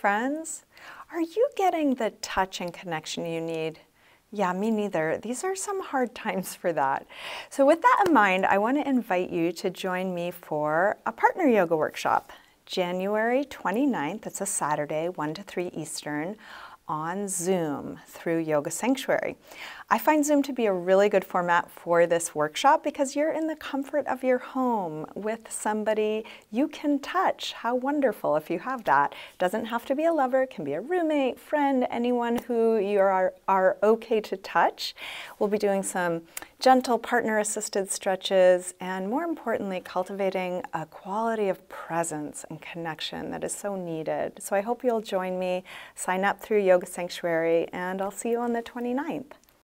friends? Are you getting the touch and connection you need? Yeah, me neither. These are some hard times for that. So, with that in mind, I want to invite you to join me for a partner yoga workshop. January 29th, it's a Saturday, 1 to 3 Eastern, on Zoom through Yoga Sanctuary. I find Zoom to be a really good format for this workshop because you're in the comfort of your home with somebody you can touch. How wonderful if you have that. Doesn't have to be a lover, can be a roommate, friend, anyone who you are, are okay to touch. We'll be doing some gentle partner assisted stretches and more importantly, cultivating a quality of presence and connection that is so needed. So I hope you'll join me, sign up through Yoga Sanctuary, and I'll see you on the 29th.